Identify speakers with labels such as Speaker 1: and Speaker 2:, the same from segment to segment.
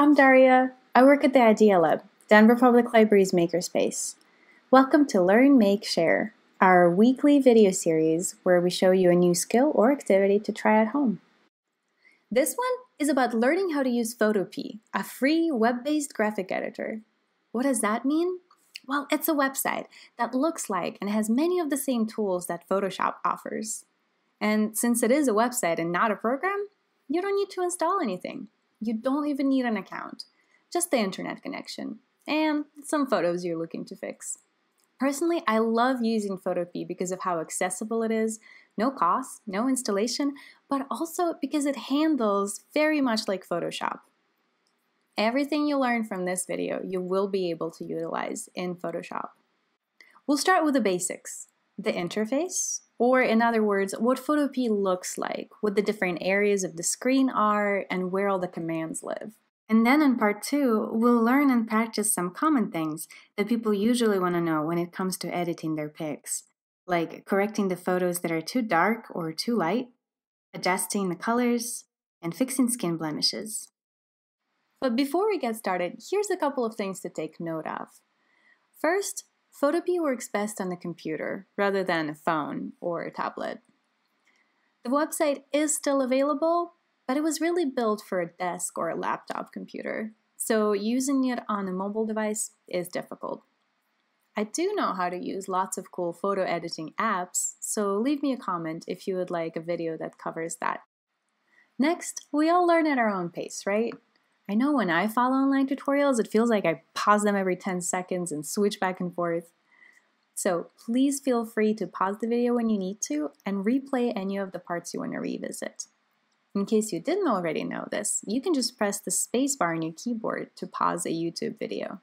Speaker 1: I'm Daria. I work at the Idea Lab, Denver Public Library's makerspace. Welcome to Learn, Make, Share, our weekly video series where we show you a new skill or activity to try at home. This one is about learning how to use Photopea, a free web based graphic editor. What does that mean? Well, it's a website that looks like and has many of the same tools that Photoshop offers. And since it is a website and not a program, you don't need to install anything. You don't even need an account, just the internet connection and some photos you're looking to fix. Personally, I love using Photopea because of how accessible it is, no cost, no installation, but also because it handles very much like Photoshop. Everything you learn from this video, you will be able to utilize in Photoshop. We'll start with the basics, the interface, or in other words, what Photopea looks like, what the different areas of the screen are, and where all the commands live. And then in part two, we'll learn and practice some common things that people usually want to know when it comes to editing their pics, like correcting the photos that are too dark or too light, adjusting the colors, and fixing skin blemishes. But before we get started, here's a couple of things to take note of. First, Photopea works best on a computer rather than a phone or a tablet. The website is still available, but it was really built for a desk or a laptop computer, so using it on a mobile device is difficult. I do know how to use lots of cool photo editing apps, so leave me a comment if you would like a video that covers that. Next, we all learn at our own pace, right? I know when I follow online tutorials, it feels like I pause them every 10 seconds and switch back and forth. So please feel free to pause the video when you need to and replay any of the parts you want to revisit. In case you didn't already know this, you can just press the spacebar on your keyboard to pause a YouTube video.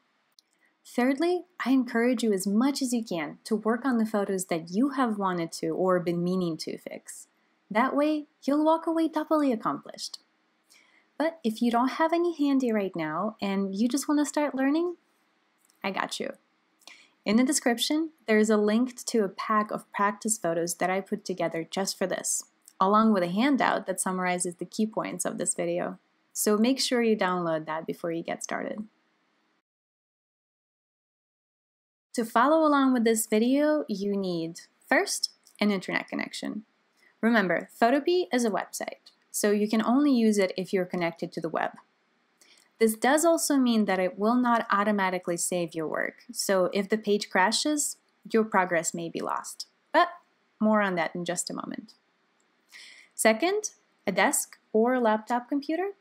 Speaker 1: Thirdly, I encourage you as much as you can to work on the photos that you have wanted to or been meaning to fix. That way, you'll walk away doubly accomplished. But if you don't have any handy right now and you just want to start learning, I got you. In the description, there is a link to a pack of practice photos that I put together just for this, along with a handout that summarizes the key points of this video. So make sure you download that before you get started. To follow along with this video, you need first an internet connection. Remember, Photopea is a website so you can only use it if you're connected to the web. This does also mean that it will not automatically save your work, so if the page crashes, your progress may be lost. But more on that in just a moment. Second, a desk or laptop computer.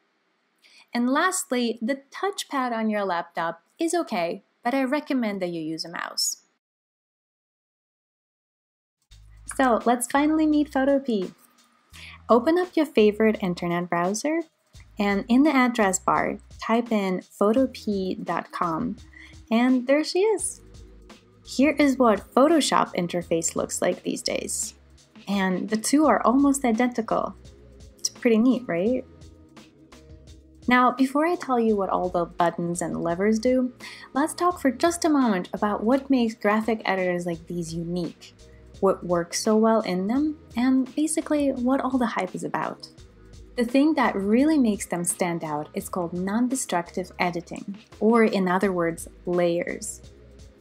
Speaker 1: And lastly, the touchpad on your laptop is okay, but I recommend that you use a mouse. So let's finally meet Photopea. Open up your favorite internet browser and in the address bar, type in photopea.com and there she is. Here is what Photoshop interface looks like these days. And the two are almost identical. It's pretty neat, right? Now, before I tell you what all the buttons and levers do, let's talk for just a moment about what makes graphic editors like these unique what works so well in them, and basically what all the hype is about. The thing that really makes them stand out is called non destructive editing, or in other words, layers.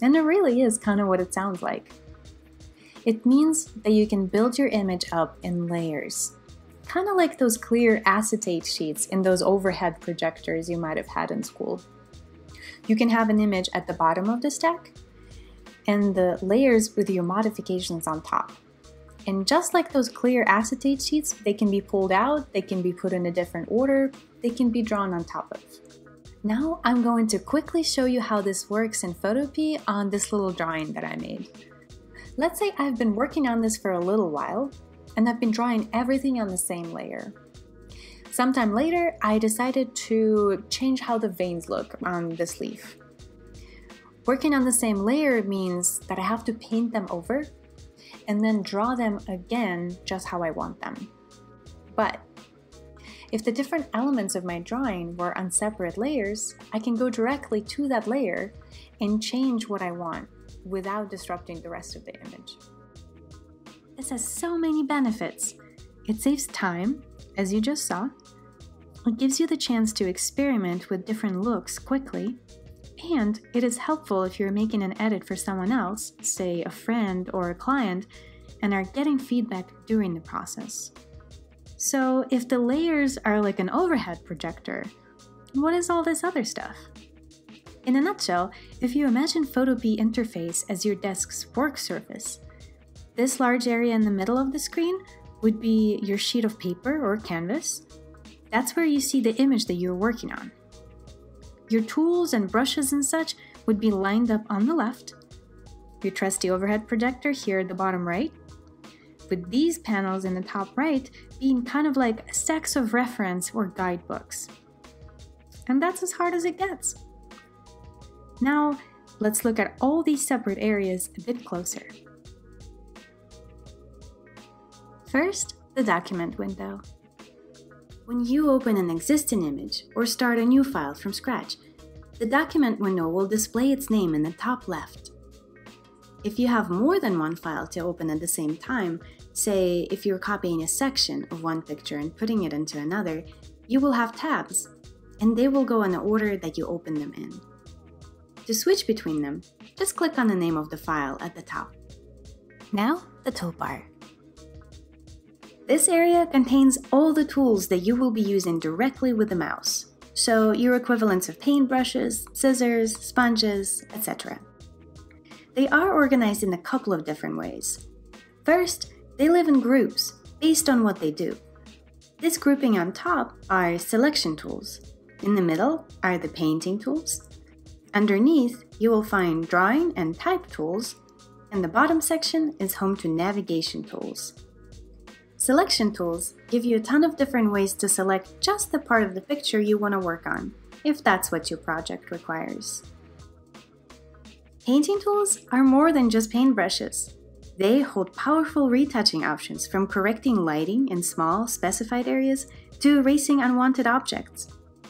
Speaker 1: And it really is kind of what it sounds like. It means that you can build your image up in layers, kind of like those clear acetate sheets in those overhead projectors you might have had in school. You can have an image at the bottom of the stack and the layers with your modifications on top. And just like those clear acetate sheets, they can be pulled out, they can be put in a different order, they can be drawn on top of. Now I'm going to quickly show you how this works in Photopea on this little drawing that I made. Let's say I've been working on this for a little while, and I've been drawing everything on the same layer. Sometime later, I decided to change how the veins look on this leaf. Working on the same layer means that I have to paint them over and then draw them again just how I want them. But if the different elements of my drawing were on separate layers, I can go directly to that layer and change what I want without disrupting the rest of the image. This has so many benefits. It saves time, as you just saw. It gives you the chance to experiment with different looks quickly, and it is helpful if you're making an edit for someone else, say a friend or a client, and are getting feedback during the process. So, if the layers are like an overhead projector, what is all this other stuff? In a nutshell, if you imagine Photopea interface as your desk's work surface, this large area in the middle of the screen would be your sheet of paper or canvas. That's where you see the image that you're working on. Your tools and brushes and such would be lined up on the left, your trusty overhead projector here at the bottom right, with these panels in the top right being kind of like stacks of reference or guidebooks. And that's as hard as it gets. Now, let's look at all these separate areas a bit closer. First, the document window. When you open an existing image or start a new file from scratch, the document window will display its name in the top left. If you have more than one file to open at the same time, say if you're copying a section of one picture and putting it into another, you will have tabs, and they will go in the order that you open them in. To switch between them, just click on the name of the file at the top. Now, the toolbar. This area contains all the tools that you will be using directly with the mouse, so your equivalents of paintbrushes, scissors, sponges, etc. They are organized in a couple of different ways. First, they live in groups based on what they do. This grouping on top are selection tools. In the middle are the painting tools. Underneath, you will find drawing and type tools, and the bottom section is home to navigation tools. Selection tools give you a ton of different ways to select just the part of the picture you want to work on, if that's what your project requires. Painting tools are more than just paintbrushes. They hold powerful retouching options from correcting lighting in small, specified areas to erasing unwanted objects.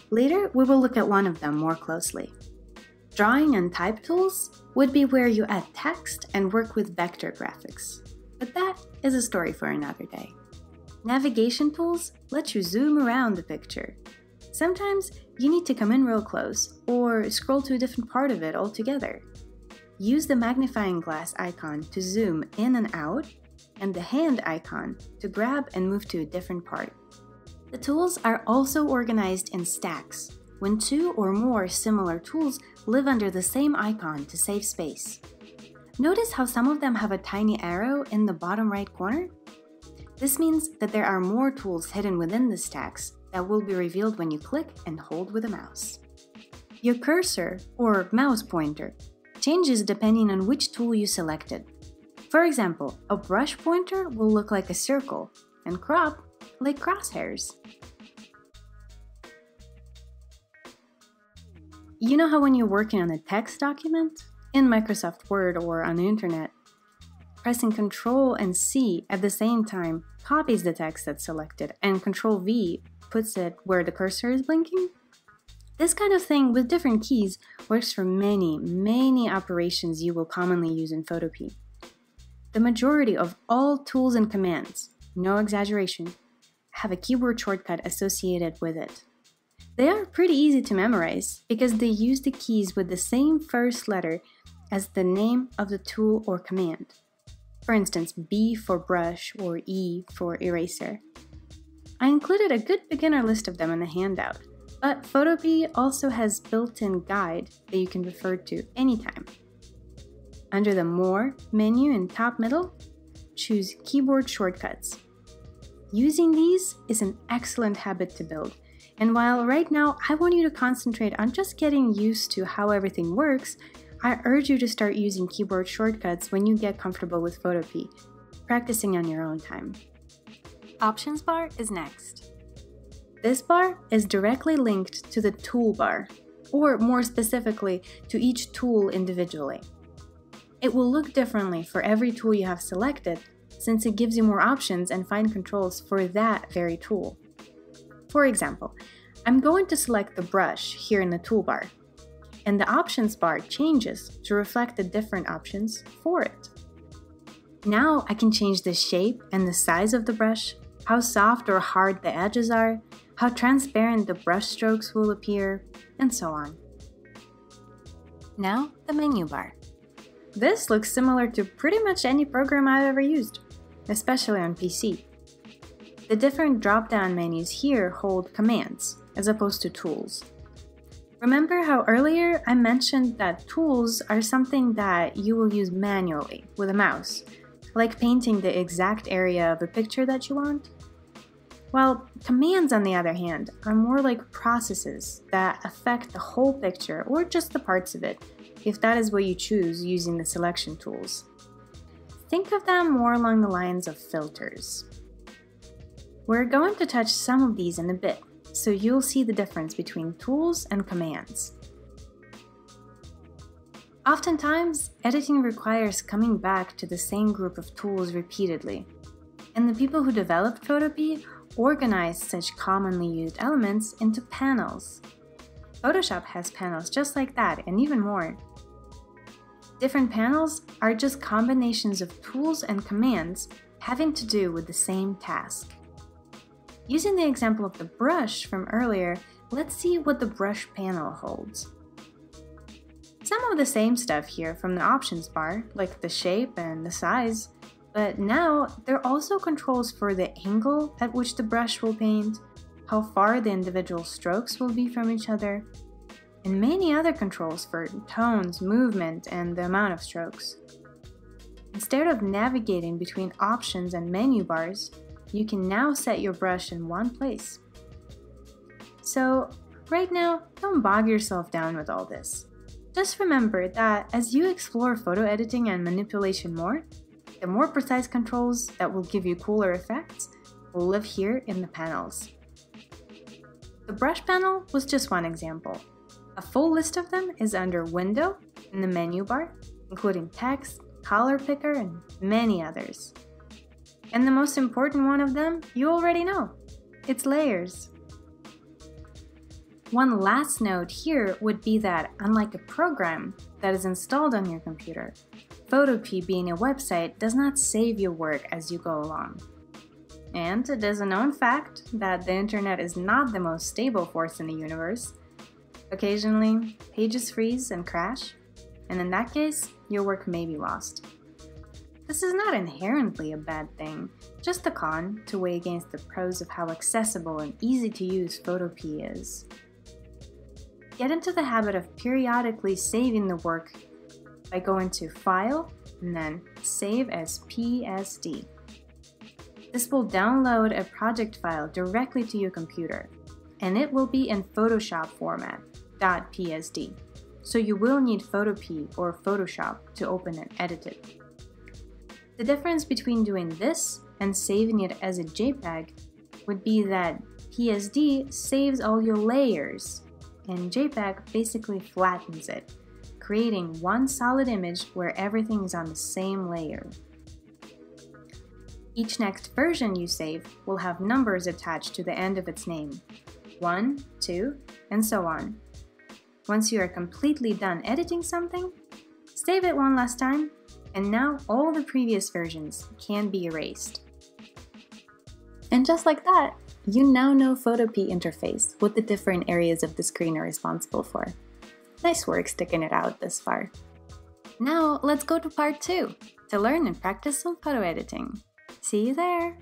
Speaker 1: Later, we will look at one of them more closely. Drawing and type tools would be where you add text and work with vector graphics. But that is a story for another day. Navigation tools let you zoom around the picture. Sometimes you need to come in real close or scroll to a different part of it altogether. Use the magnifying glass icon to zoom in and out, and the hand icon to grab and move to a different part. The tools are also organized in stacks, when two or more similar tools live under the same icon to save space. Notice how some of them have a tiny arrow in the bottom right corner? This means that there are more tools hidden within the stacks that will be revealed when you click and hold with a mouse. Your cursor, or mouse pointer, changes depending on which tool you selected. For example, a brush pointer will look like a circle, and crop like crosshairs. You know how when you're working on a text document, in Microsoft Word or on the internet, pressing Ctrl and C at the same time copies the text that's selected, and Ctrl V puts it where the cursor is blinking? This kind of thing with different keys works for many, many operations you will commonly use in Photopea. The majority of all tools and commands, no exaggeration, have a keyboard shortcut associated with it. They are pretty easy to memorize because they use the keys with the same first letter as the name of the tool or command. For instance, B for brush or E for eraser. I included a good beginner list of them in the handout, but Photopea also has built-in guide that you can refer to anytime. Under the More menu in top middle, choose Keyboard Shortcuts. Using these is an excellent habit to build, and while right now I want you to concentrate on just getting used to how everything works, I urge you to start using keyboard shortcuts when you get comfortable with Photopea, practicing on your own time. Options bar is next. This bar is directly linked to the toolbar, or more specifically, to each tool individually. It will look differently for every tool you have selected, since it gives you more options and fine controls for that very tool. For example, I'm going to select the brush here in the toolbar, and the options bar changes to reflect the different options for it. Now I can change the shape and the size of the brush, how soft or hard the edges are, how transparent the brush strokes will appear, and so on. Now, the menu bar. This looks similar to pretty much any program I've ever used, especially on PC. The different drop-down menus here hold commands, as opposed to tools. Remember how earlier I mentioned that tools are something that you will use manually with a mouse, like painting the exact area of a picture that you want? Well, commands, on the other hand, are more like processes that affect the whole picture or just the parts of it, if that is what you choose using the selection tools. Think of them more along the lines of filters. We're going to touch some of these in a bit, so you'll see the difference between tools and commands. Oftentimes, editing requires coming back to the same group of tools repeatedly, and the people who developed Photopea organized such commonly used elements into panels. Photoshop has panels just like that and even more. Different panels are just combinations of tools and commands having to do with the same task. Using the example of the brush from earlier, let's see what the brush panel holds. Some of the same stuff here from the options bar, like the shape and the size, but now there are also controls for the angle at which the brush will paint, how far the individual strokes will be from each other, and many other controls for tones, movement, and the amount of strokes. Instead of navigating between options and menu bars, you can now set your brush in one place. So, right now, don't bog yourself down with all this. Just remember that as you explore photo editing and manipulation more, the more precise controls that will give you cooler effects will live here in the panels. The brush panel was just one example. A full list of them is under Window in the menu bar, including text, color picker, and many others. And the most important one of them, you already know. It's layers. One last note here would be that unlike a program that is installed on your computer, Photopea being a website does not save your work as you go along. And it is a known fact that the internet is not the most stable force in the universe. Occasionally, pages freeze and crash, and in that case, your work may be lost. This is not inherently a bad thing, just a con to weigh against the pros of how accessible and easy to use Photopea is. Get into the habit of periodically saving the work by going to File and then Save as PSD. This will download a project file directly to your computer, and it will be in Photoshop format, .psd, so you will need Photopea or Photoshop to open and edit it. The difference between doing this and saving it as a JPEG would be that PSD saves all your layers, and JPEG basically flattens it, creating one solid image where everything is on the same layer. Each next version you save will have numbers attached to the end of its name 1, 2, and so on. Once you are completely done editing something, save it one last time, and now all the previous versions can be erased. And just like that, you now know Photopea interface, what the different areas of the screen are responsible for. Nice work sticking it out this far. Now let's go to part 2 to learn and practice some photo editing. See you there!